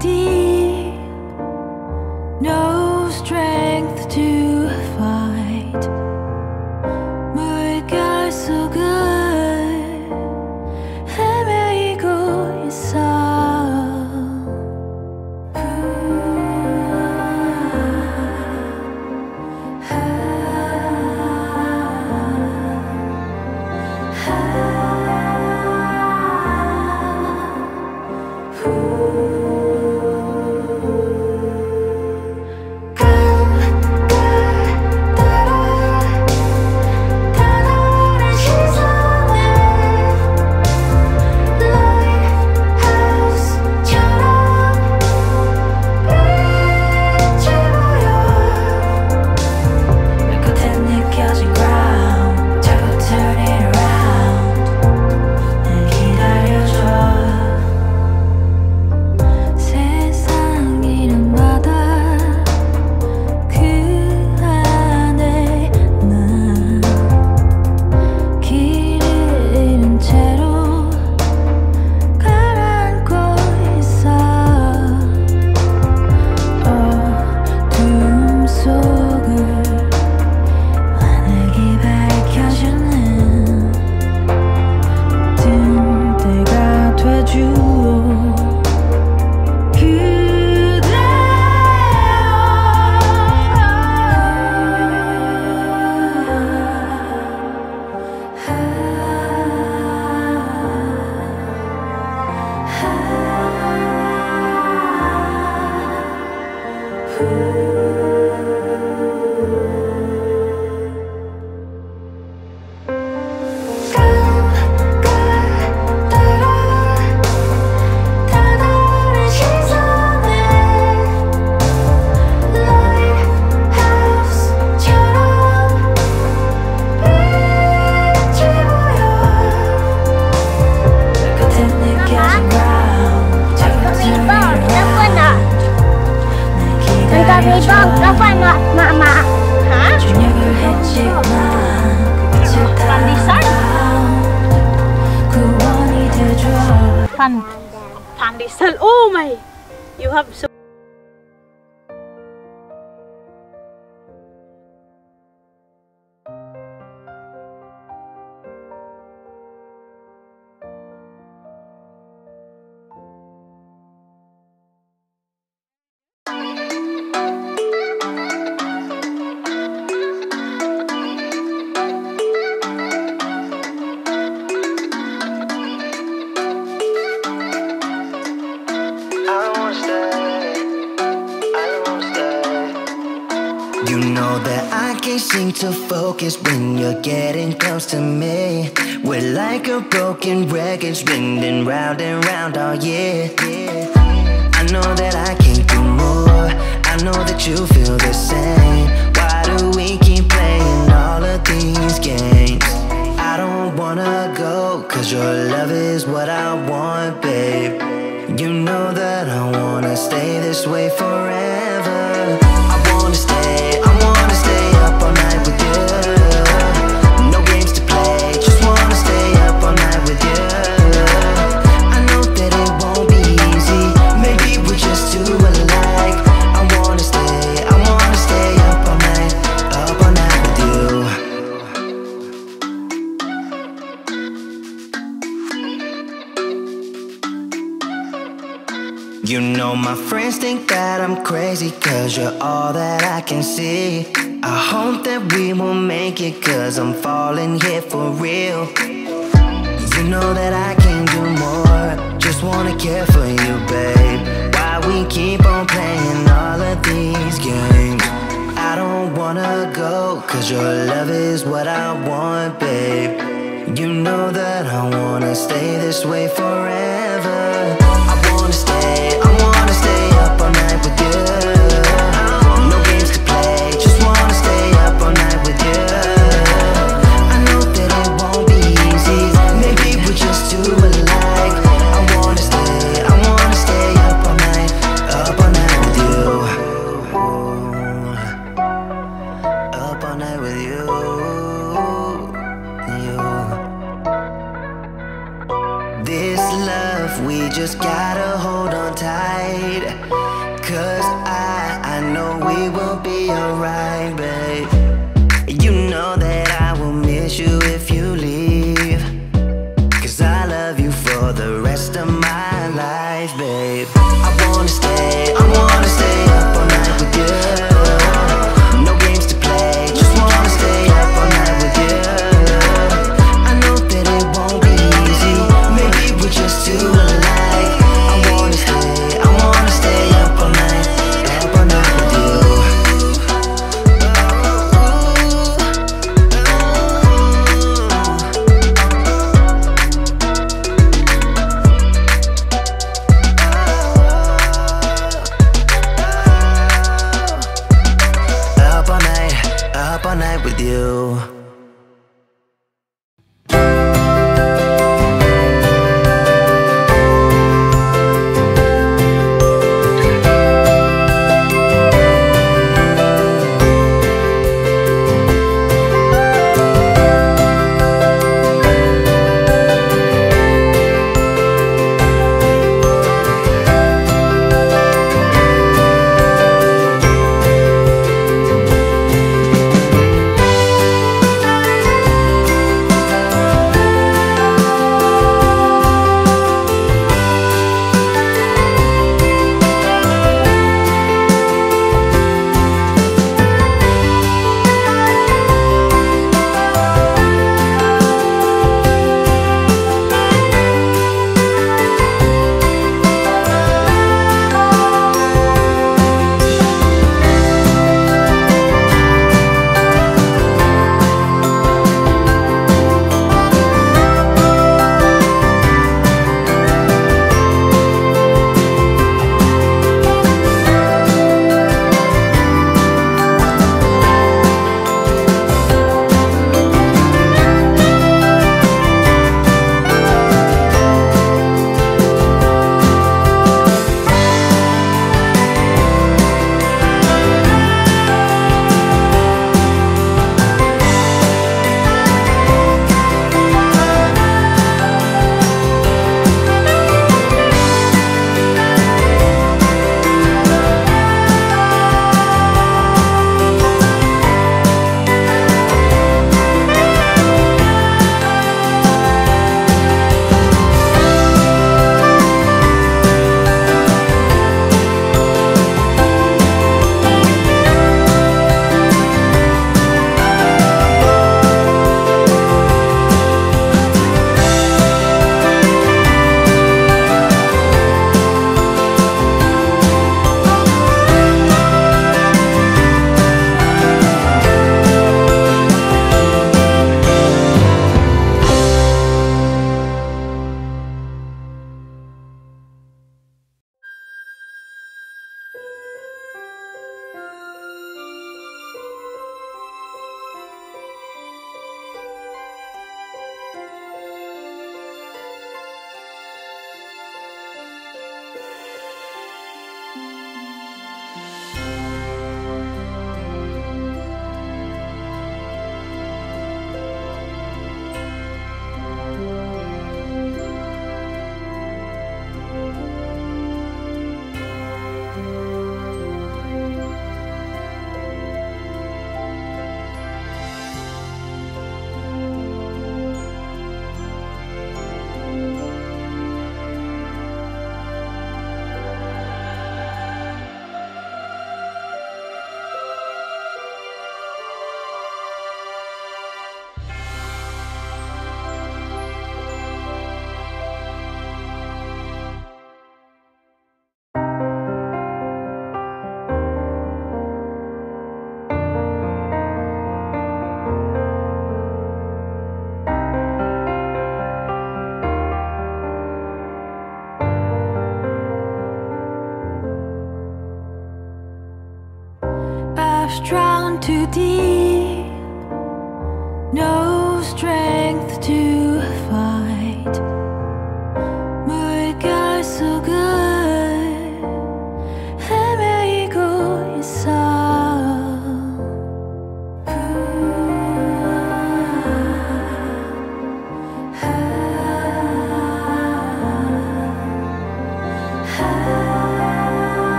too cool. Pan. Pandesal. Oh my. You have so when you're getting close to me. We're like a broken record spinning round and round all year. I know that I can do more. I know that you feel the same. Why do we keep playing all of these games? I don't wanna go, cause your love is what I want, babe. You know that I wanna stay this way forever. My friends think that I'm crazy Cause you're all that I can see. I hope that we will make it Cause I'm falling here for real. You know that I can do more. Just wanna care for you, babe. Why we keep on playing all of these games? I don't wanna go Cause your love is what I want, babe. You know that I wanna stay this way forever rest of my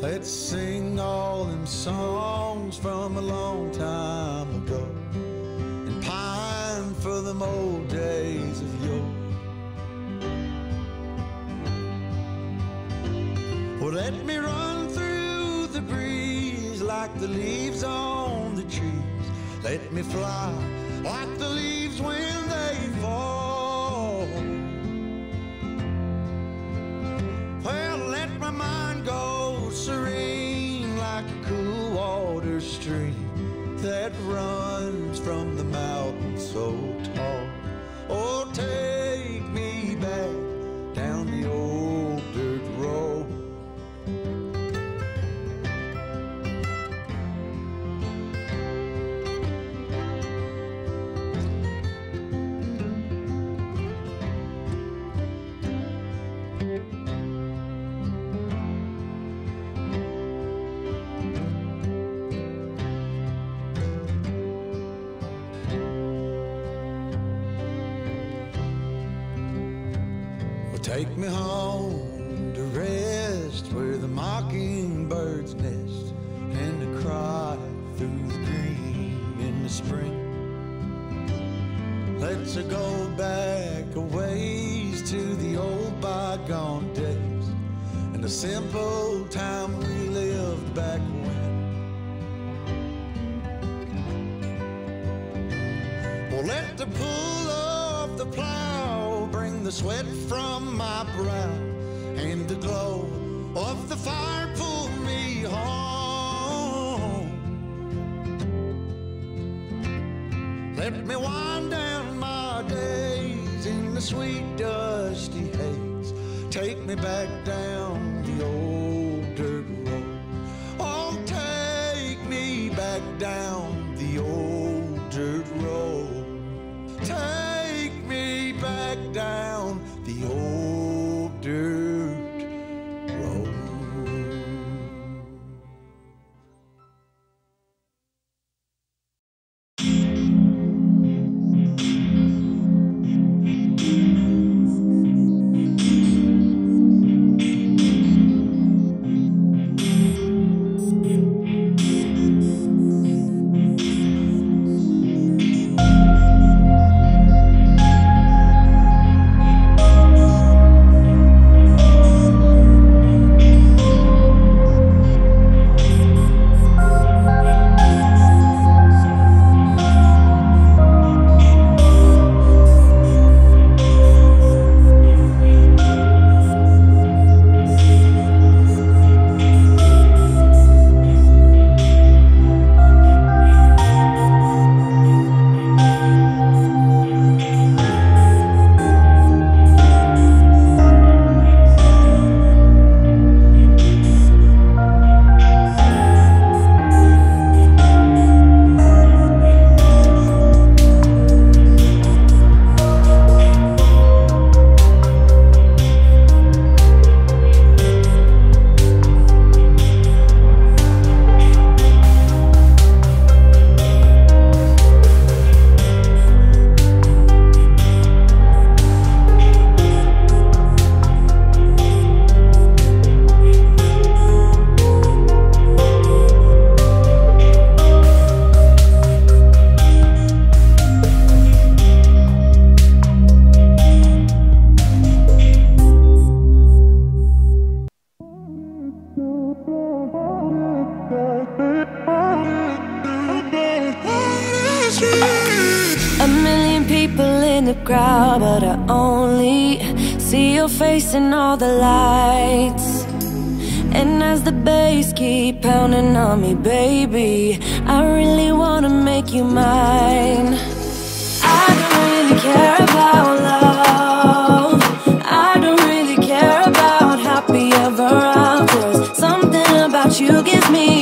Let's sing all them songs from a long time ago and pine for them old days of yore. Well, let me run through the breeze like the leaves on the trees. Let me fly Let's go back a ways to the old bygone days and the simple time we lived back when. Well, let the pull of the plow bring the sweat from my brow and the glow of the fire pull me home. Let me wind sweet dusty haze. Take me back down the old dirt road. Oh, take me back down in the crowd, but I only see your face in all the lights. And as the bass keep pounding on me, baby, I really wanna make you mine. I don't really care about love. I don't really care about happy ever afters. Something about you gives me